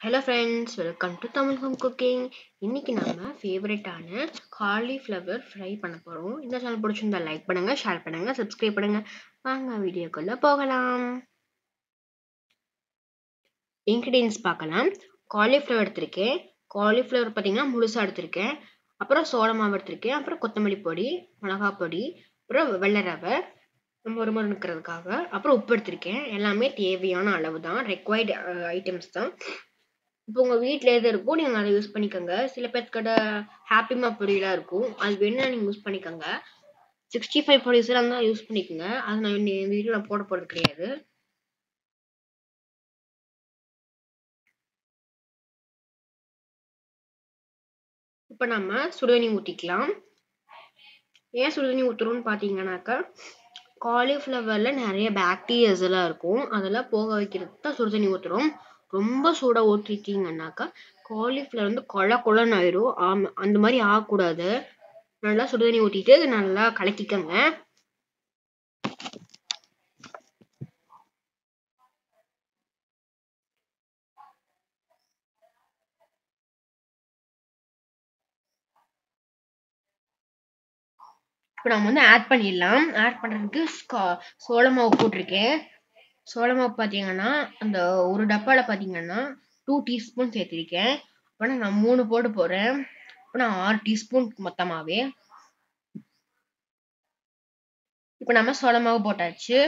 Hello friends welcome to Tamil home cooking இன்றைக்கி நம்ம ஃபேவரட்டான காலிஃப்ளவர் ஃப்ரை பண்ண போகிறோம் இந்த சேனல் பிடிச்சிருந்தா லைக் பண்ணுங்கள் ஷேர் பண்ணுங்கள் சப்ஸ்கிரைப் பண்ணுங்கள் வாங்க வீடியோக்குள்ளே போகலாம். இன்க்ரீடியன்ஸ் பார்க்கலாம். காலிஃப்ளவர் எடுத்திருக்கேன். காலிஃப்ளவர் பார்த்தீங்கன்னா முழுசாக எடுத்திருக்கேன். அப்புறம் சோள மாவு எடுத்திருக்கேன். அப்புறம் கொத்தமல்லி பொடி மிளகாய் பொடி அப்புறம் வெள்ளை ரவை மொறு மொறு நிற்கிறதுக்காக அப்புறம் உப்பு எடுத்திருக்கேன். எல்லாமே தேவையான அளவு தான் ரெக்வயர்டு ஐட்டம்ஸ் தான். இப்போ உங்கள் வீட்டில் எது இருக்கோ நீங்கள் அதை யூஸ் பண்ணிக்கோங்க. சில பேர்த்துக்கிட்ட ஹாப்பிமா பொடியெலாம் இருக்கும். அது வேணும்னா நீங்கள் யூஸ் பண்ணிக்கோங்க. சிக்ஸ்டி ஃபைவ் பொடிஸ்லாம் தான் யூஸ் பண்ணிக்கோங்க. அது நான் இந்த வீடியோ நான் போட போகிறது கிடையாது. இப்போ நம்ம சுடுதண்ணி ஊற்றிக்கலாம் ஏன் சுடுதண்ணி ஊற்றுறோம்னு பார்த்தீங்கன்னாக்கா காலிஃப்ளவரில் நிறைய பாக்டீரியாஸ் எல்லாம் இருக்கும். அதெல்லாம் போக வைக்கிறது தான் சுடுதண்ணி ஊற்றுறோம் ரொம்ப சூடாக ஊற்றிட்டீங்கன்னாக்கா காலிஃப்ளவர் வந்து கொழ கொலன்னு ஆயிரும். ஆமாம் அந்த மாதிரி ஆகக்கூடாது. நல்லா சுடுதண்ணி ஊற்றிட்டு நல்லா கலக்கிக்கங்க. இப்போ நம்ம வந்து ஆட் பண்ணிடலாம். ஆட் பண்ணுறதுக்கு சோள மாவு போட்டிருக்கேன். சோள மாவு பார்த்தீங்கன்னா அந்த ஒரு டப்பாவில் பார்த்தீங்கன்னா டூ டீஸ்பூன் சேர்த்திருக்கேன். இப்போ நான் மூணு போட்டு போகிறேன் இப்போ நான் ஆறு டீஸ்பூன் மொத்தமாகவே இப்போ நம்ம சோள மாவு போட்டாச்சு.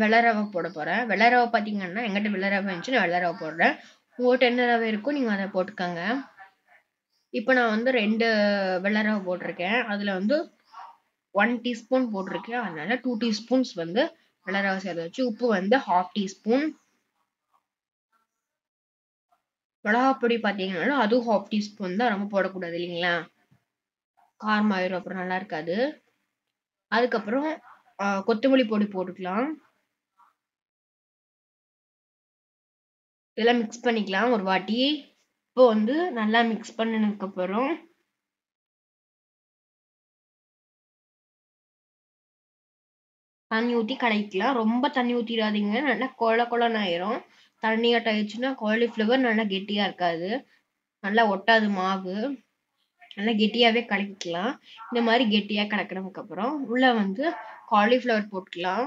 வெள்ளை ரவை போட போகிறேன் வெள்ளை ரவை பார்த்தீங்கன்னா எங்கிட்ட வெள்ளை ரவை இருந்துச்சு நான் வெள்ளை ரவை போடுறேன். உங்கள்கிட்ட என்ன ரவை இருக்கோ நீங்கள் அதை போட்டுக்கோங்க. இப்போ நான் வந்து ரெண்டு வெள்ளை ரவை போட்டிருக்கேன். அதில் வந்து ஒன் டீஸ்பூன் போட்டிருக்கேன். அதனால டூ டீஸ்பூன்ஸ் வந்து வெள்ளை சேர்த்து வச்சு உப்பு வந்து ஹாஃப் டீஸ்பூன் மிளகாப்பொடி பார்த்தீங்கன்னா அதுவும் ஹாஃப் டீஸ்பூன் தான் ரொம்ப போடக்கூடாது இல்லைங்களா? காரமாயிரும் அப்புறம் நல்லா இருக்காது. அதுக்கப்புறம் கொத்தமல்லி பொடி போட்டுக்கலாம். இதெல்லாம் மிக்ஸ் பண்ணிக்கலாம் ஒரு வாட்டி. இப்போ வந்து நல்லா மிக்ஸ் பண்ணினதுக்கு தண்ணி ஊற்றி கலக்கிக்கலாம். ரொம்ப தண்ணி ஊற்றிடாதீங்க நல்லா கொல கொலன்னு ஆயிரும். தண்ணி ஆயிடுச்சுன்னா காலிஃப்ளவர் நல்லா கெட்டியாக இருக்காது. நல்லா ஒட்டாது மாவு. நல்லா கெட்டியாகவே கலக்கிக்கலாம். இந்த மாதிரி கெட்டியாக கலக்கினதுக்கப்புறம் உள்ளே வந்து காலிஃப்ளவர் போட்டுக்கலாம்.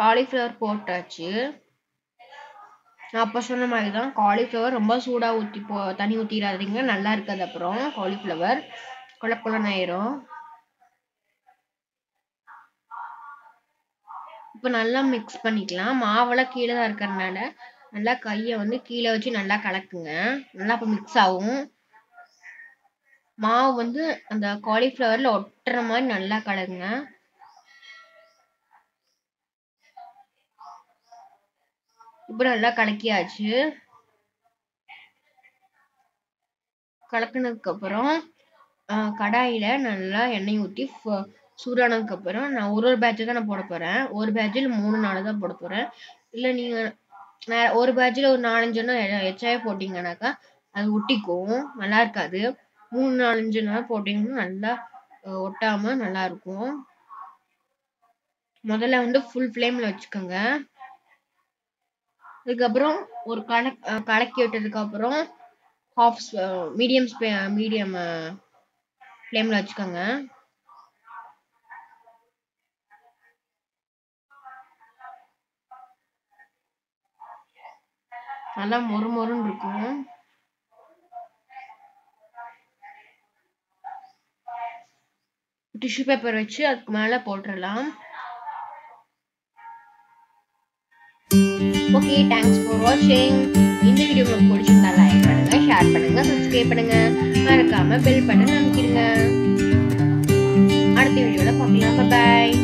காலிஃப்ளவர் போட்டாச்சு. நான் அப்போ சொன்ன மாதிரி தான் காலிஃப்ளவர் ரொம்ப சூடாக ஊற்றி போ தண்ணி ஊற்றிடாதீங்க நல்லா இருக்காது அப்புறம் காலிஃப்ளவர் கொல ஆயிரும். இப்போ நல்லா மிக்ஸ் பண்ணிக்கலாம். மாவெல்லாம் கீழே தான் இருக்கிறதுனால நல்லா கையை வந்து கீழே வச்சு நல்லா கலக்குங்க. நல்லா இப்போ மிக்ஸ் ஆகும். மாவு வந்து அந்த காலிஃப்ளவரில் ஒட்டுற மாதிரி நல்லா கலக்குங்க. இப்போ நல்லா கலக்கியாச்சு. கலக்கினதுக்கு அப்புறம் கடாயில நல்லா எண்ணெய் ஊற்றி சூடானதுக்கு அப்புறம் நான் ஒரு ஒரு பேட்சு தான் நான் போட போறேன். ஒரு பேட்சில் மூணு நாலு தான் போட போறேன். இல்லை நீங்க ஒரு பேட்சில் ஒரு நாலஞ்சுன்னா எச்சாயே போட்டீங்கன்னாக்கா அது ஒட்டிக்கும். நல்லா இருக்காது. மூணு நாலஞ்சு நாள் போட்டீங்கன்னா நல்லா ஒட்டாம நல்லா இருக்கும். முதல்ல வந்து ஃபுல் ஃப்ளேம்ல வச்சுக்கோங்க. அதுக்கப்புறம் ஒரு கணக் கலக்கி விட்டதுக்கு அப்புறம் ஹாஃப் மீடியம் மீடியம் ஃப்ளேமில் வச்சுக்கோங்க. நல்லா மொறு மொறுன்னு இருக்கும். டிஷ்யூ பேப்பர் வச்சு அதுக்கு மேலே போட்டுடலாம் ஓகே தேங்க்ஸ் ஃபார் வாட்சிங் இந்த வீடியோ உங்களுக்கு பிடிச்சிருந்தா லைக் பண்ணுங்க ஷேர் பண்ணுங்க சப்ஸ்கிரைப் பண்ணுங்க. மறக்காம பெல் பட்டன் அமைக்கிடுங்க. அடுத்த வீடியோவில் பார்க்கலாம். பாய்